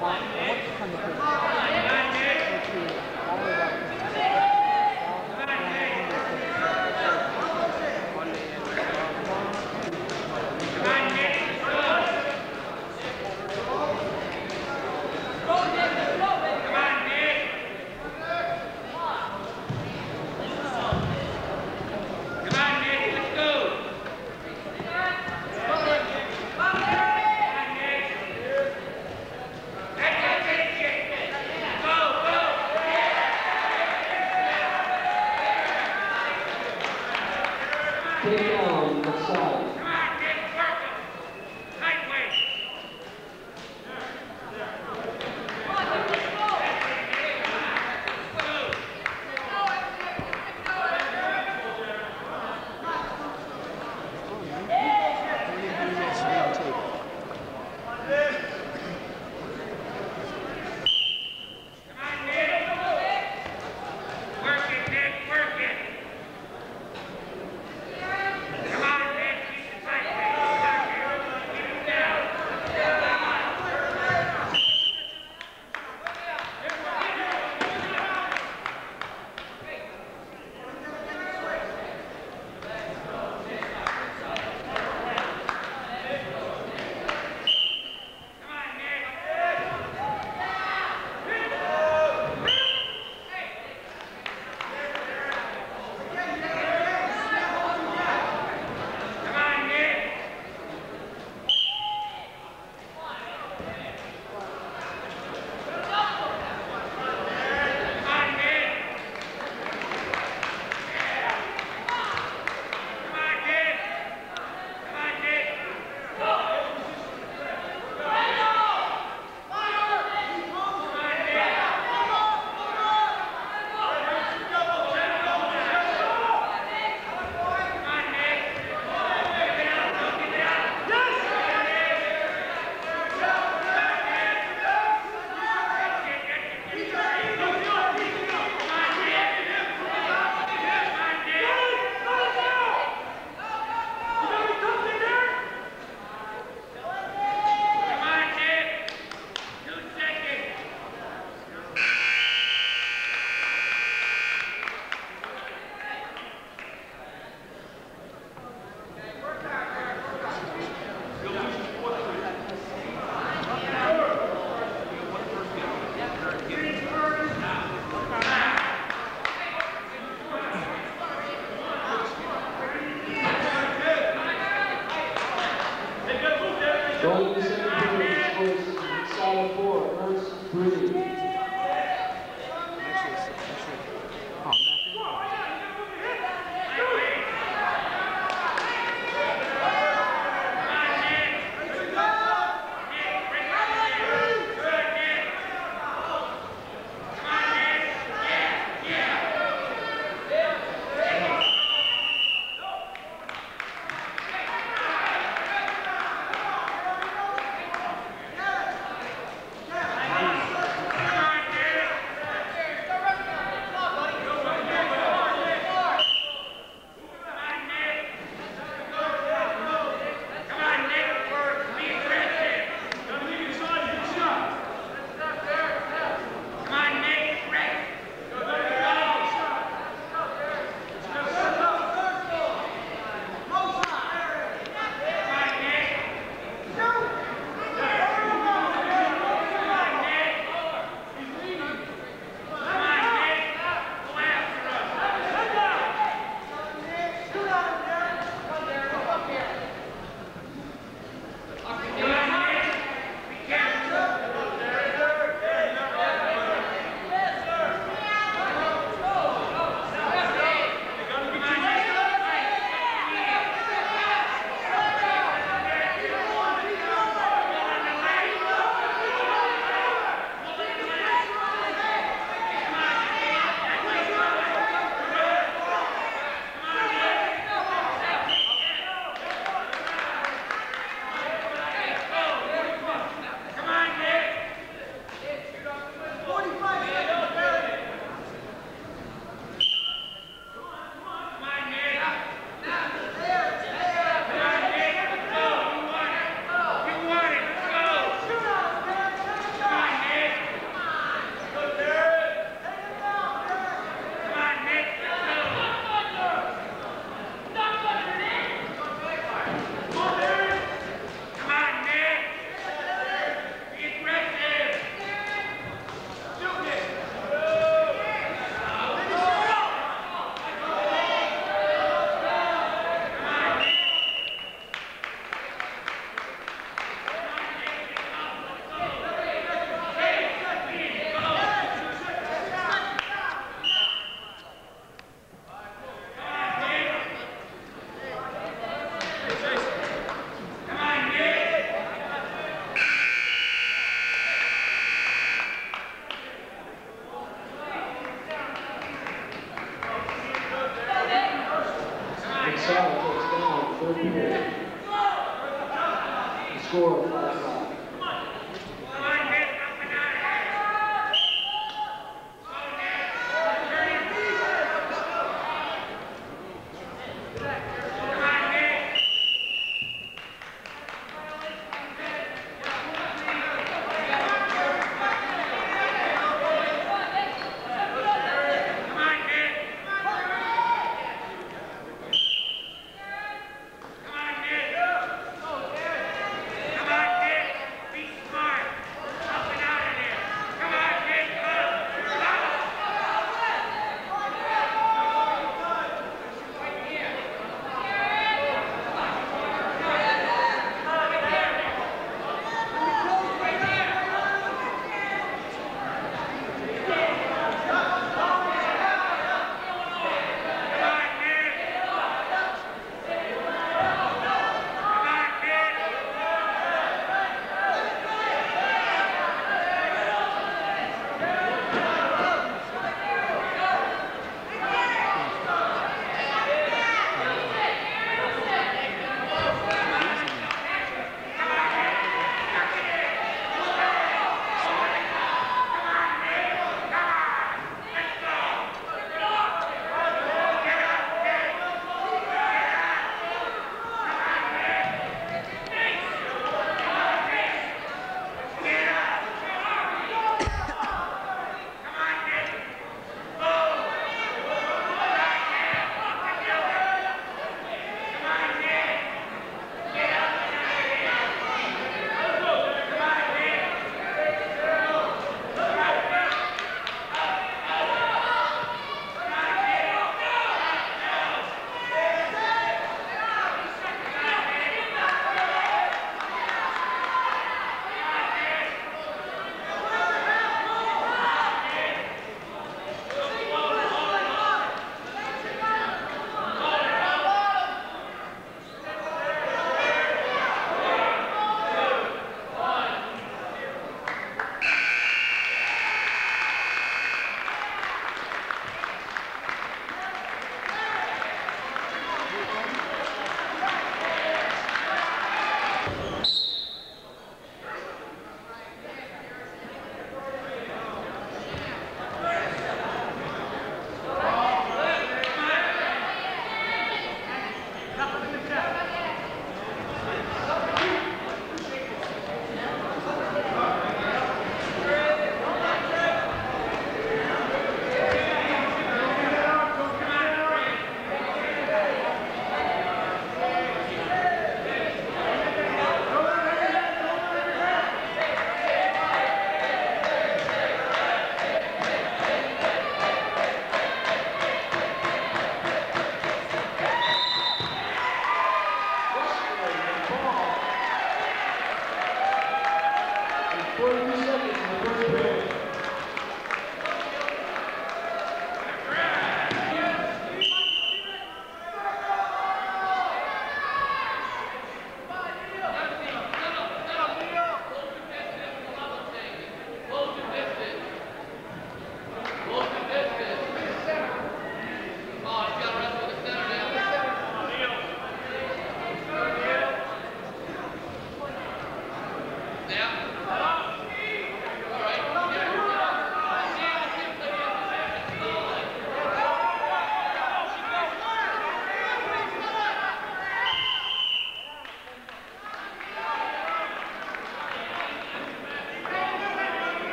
我我看到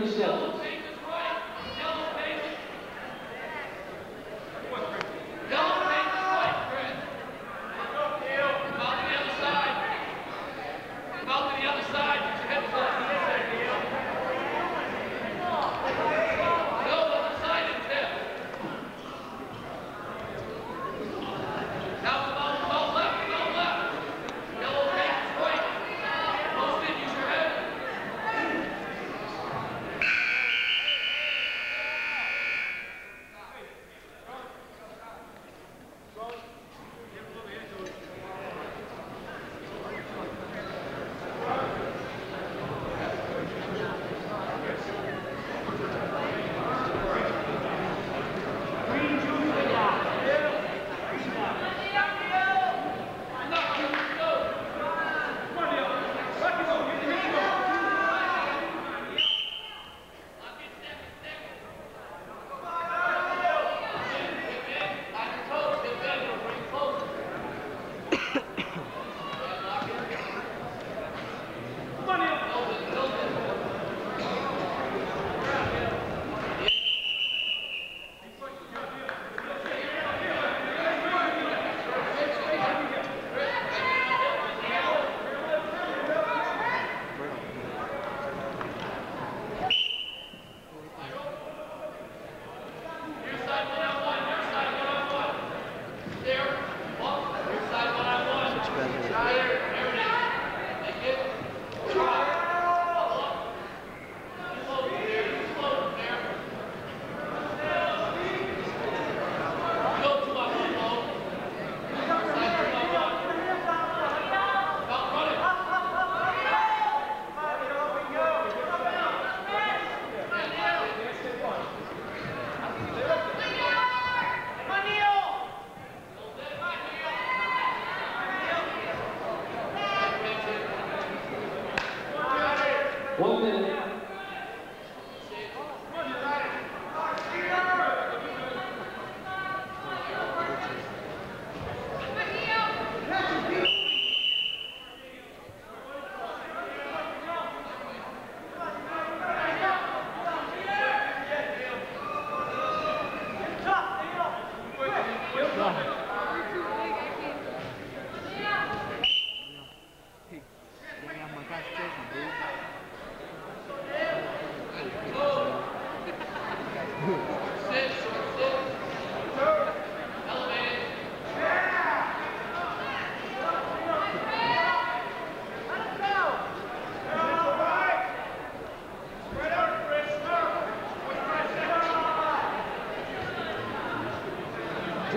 37.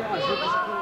ajuda.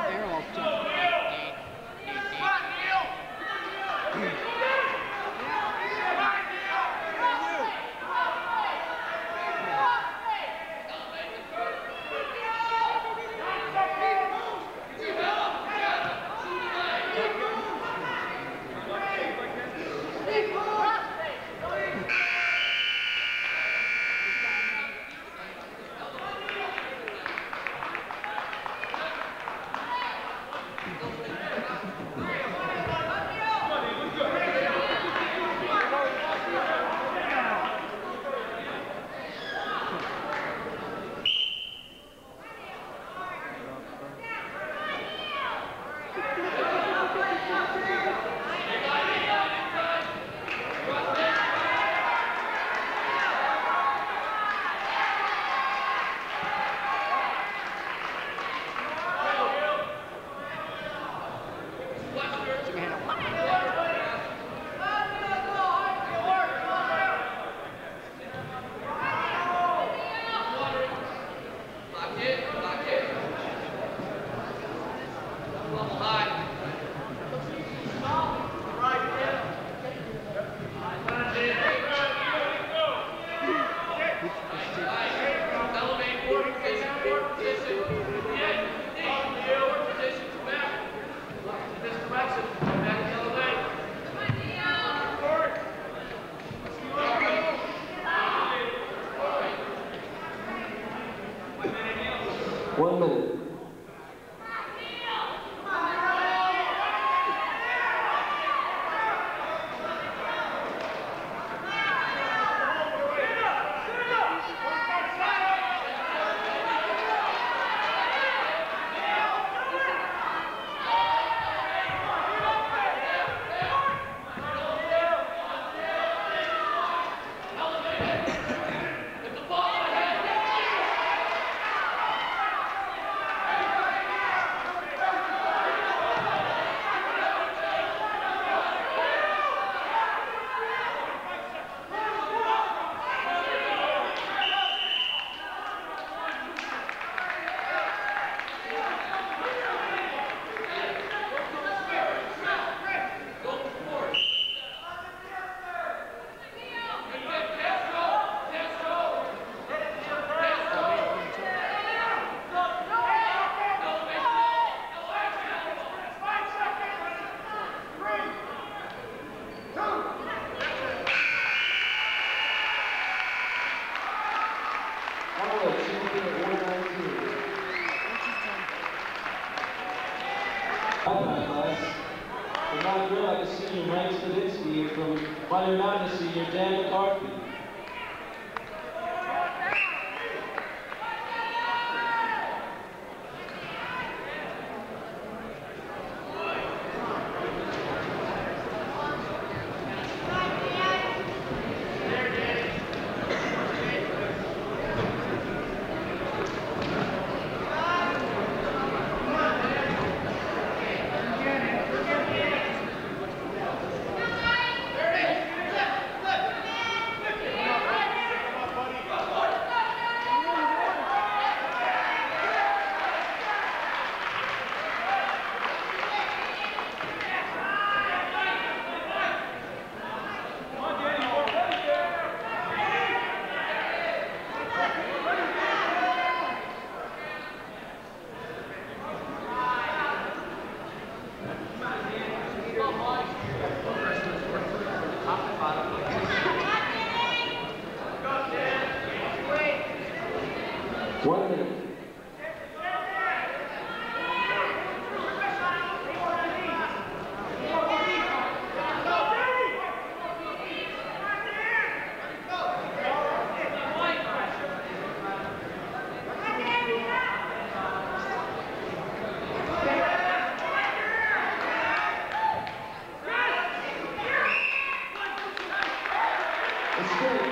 From Mount Greylock to senior Mike Stavinsky and from Monument Mountain senior Dan McCarthy. Escape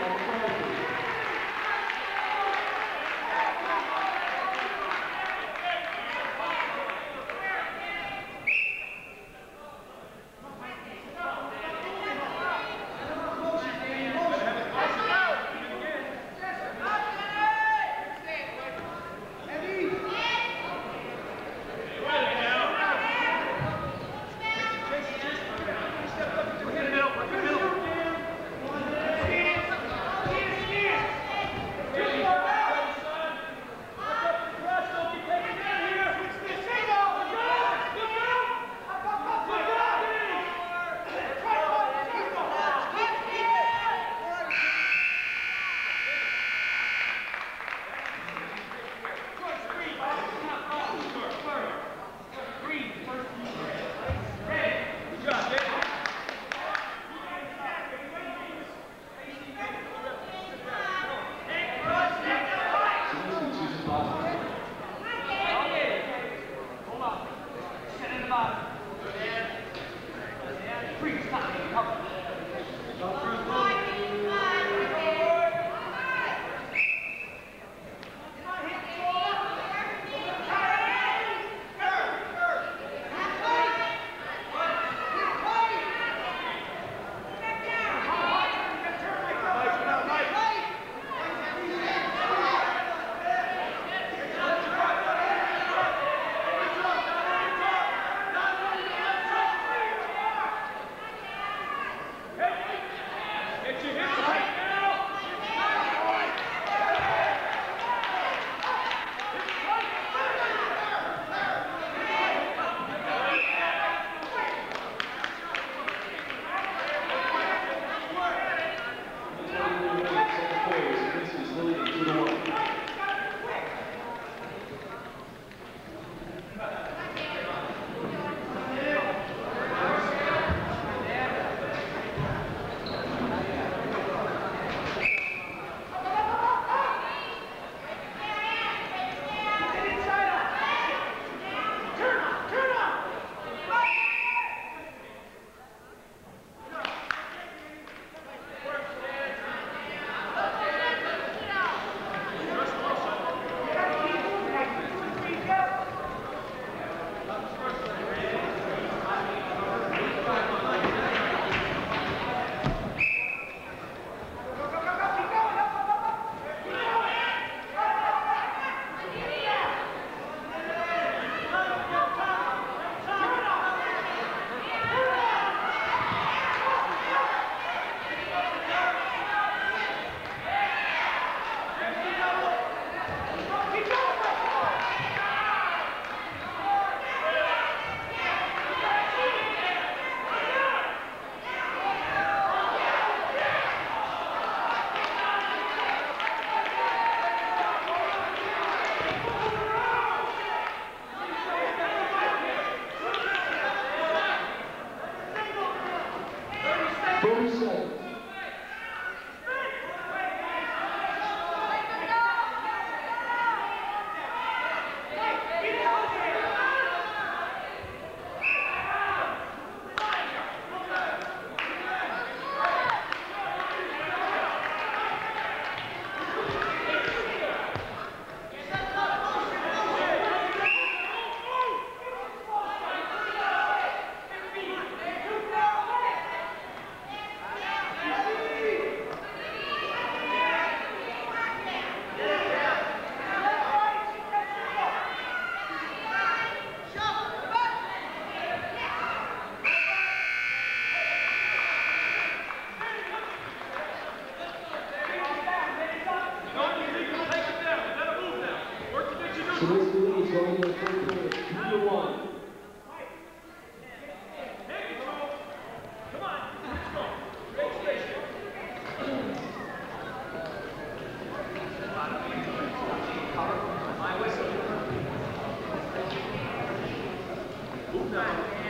No.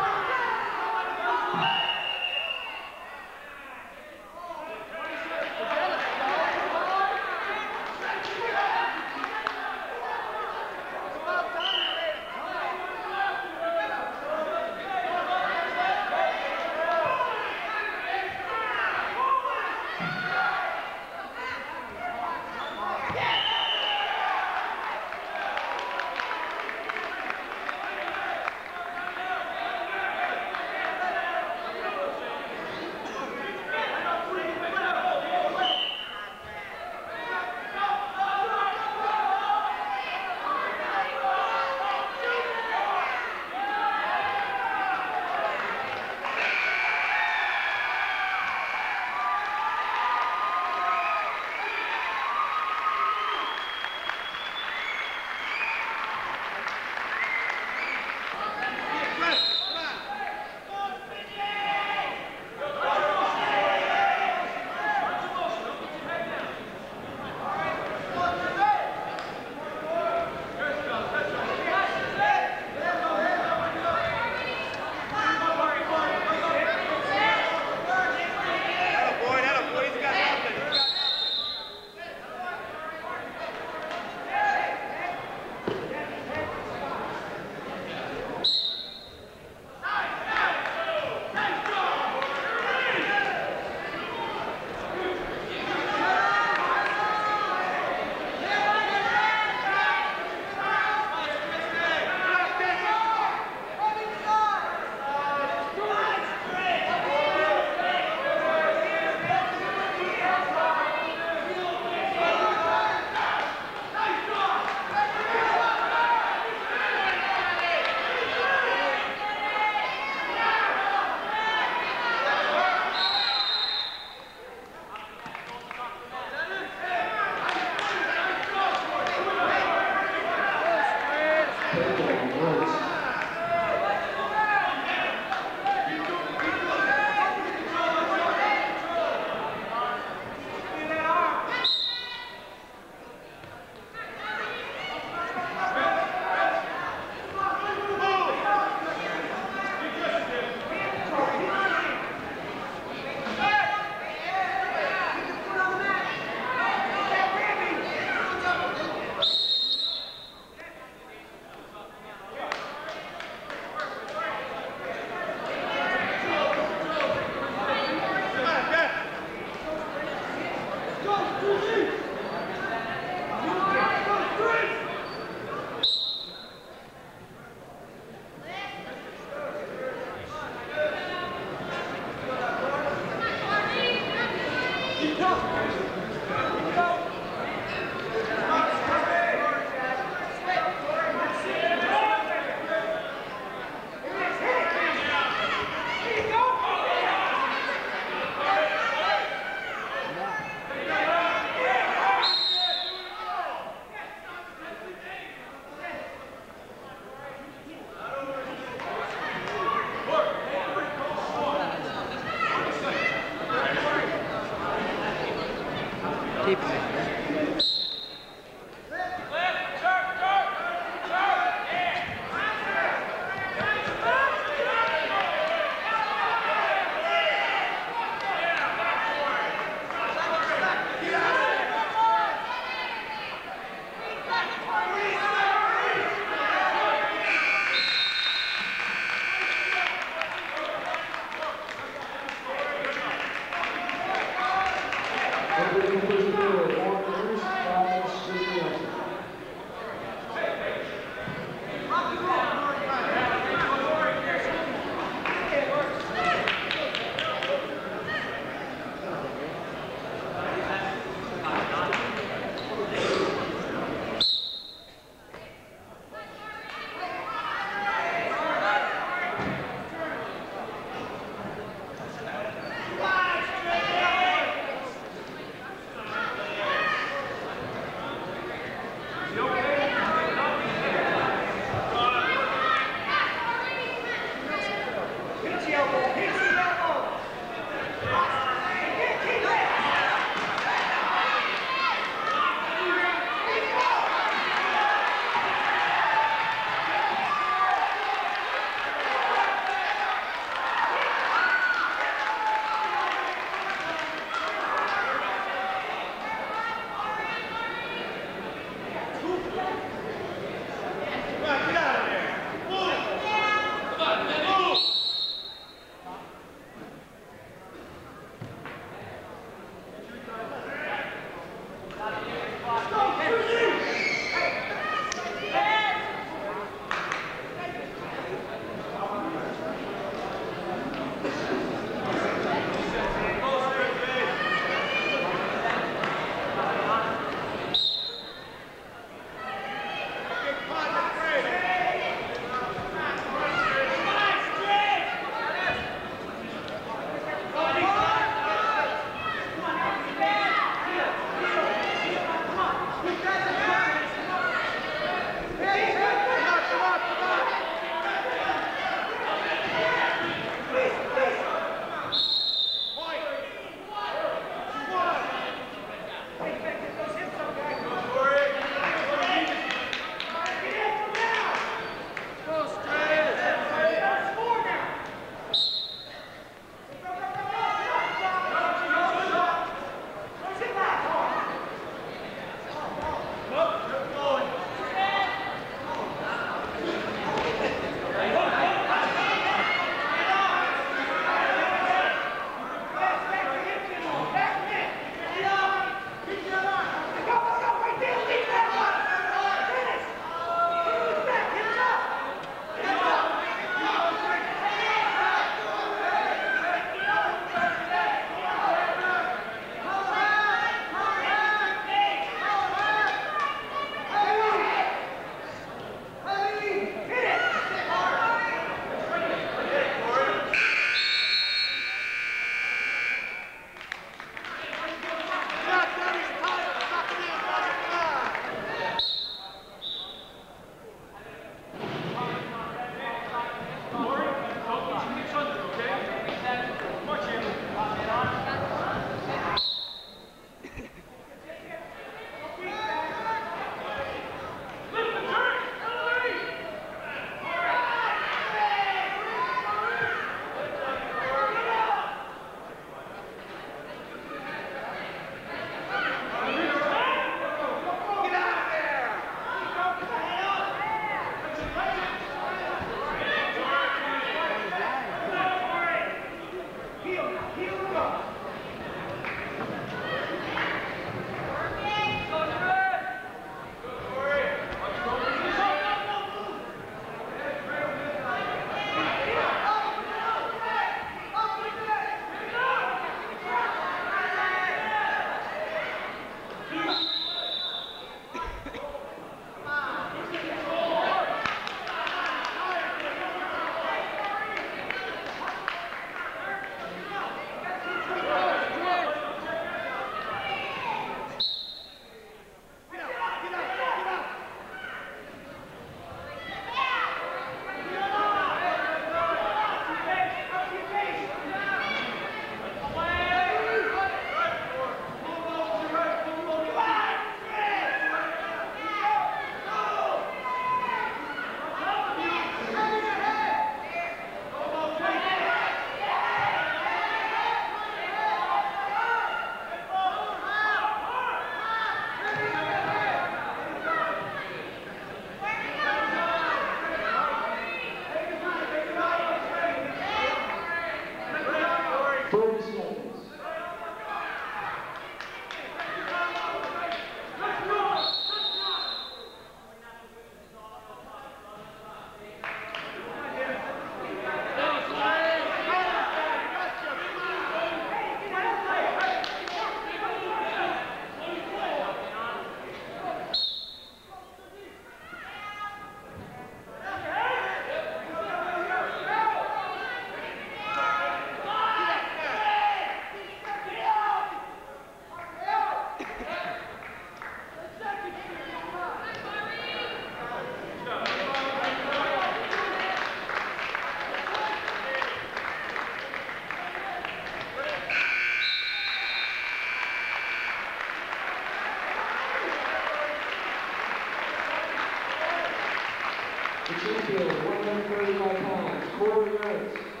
Champion, 135 pounds, Corey Ernst.